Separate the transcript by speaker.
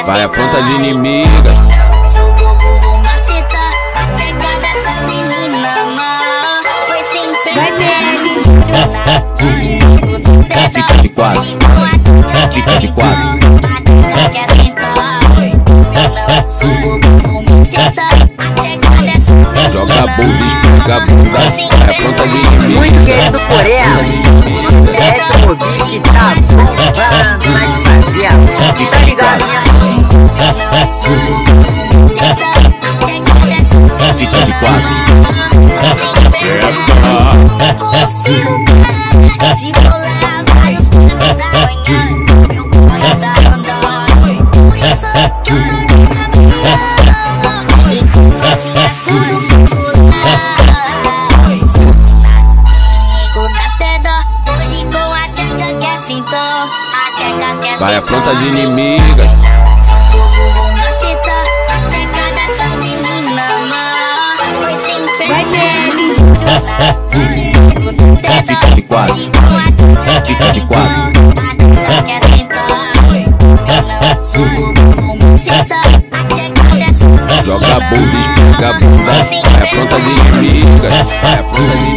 Speaker 1: Vai afronta as inimigas. Fica de quatro, fica de quatro. Joga bunda, esfrega bunda, vai afronta as inimigas.
Speaker 2: Muito querido por ela. Essa é que
Speaker 3: é
Speaker 1: Vai afronta as inimigas. Fica de quatro, fica de quatro. Joga bunda, esfrega bunda, vai afronta as inimigas. Vai afronta as inimigas.